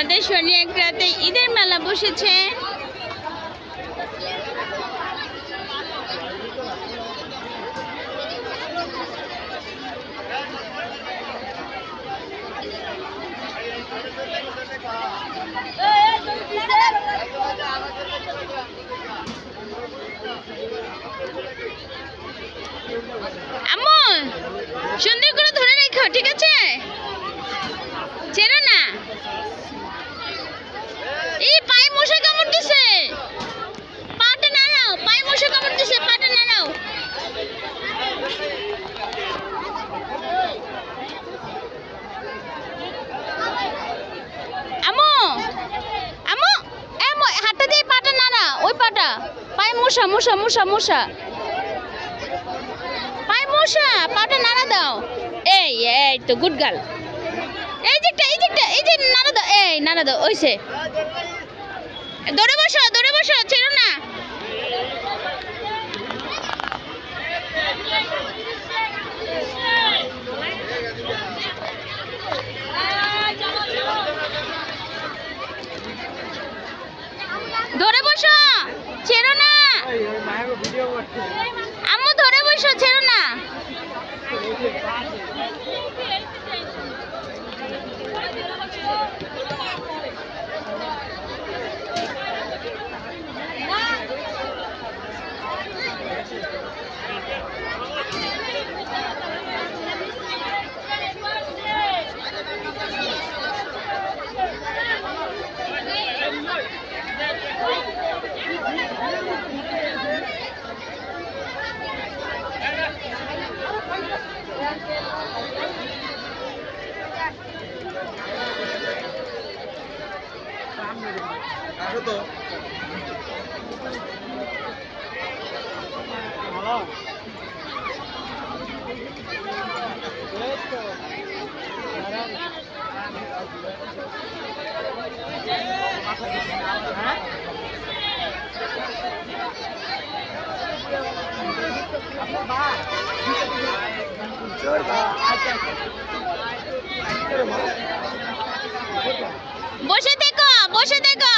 আমাদের শনি এক রাতে ঈদের মেলা বসেছে আম্মু সুন্দর করে ধরে রেখো ঠিক আছে ছেড়ো না এই পায়ে মশা কামড় দিছে পাটা নাড়াও পায়ে মশা কামড় দিছে পাটা নাড়াও আম্মু আম্মু এমো হাতটা দিয়ে পাটা নাড়া ওই পাটা পায়ে মশা মশা মশা মশা। পায়ে মশা, পাটা নাড়া দাও। এই এই তো গুড গার্ল এই যে এই যে এই যে নাড়া দাও। এই, নাড়া দাও, ওইছে। দৌড়ে বসো দৌড়ে বসো, ছেড়ো না ধরে বসো ছেড়ো না আম্মু ধরে বসো ছেড়ো না আসো তো। বসে দেখো বসে থেকো।